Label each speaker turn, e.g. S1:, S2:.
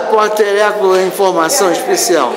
S1: repórter Eco é Informação Especial.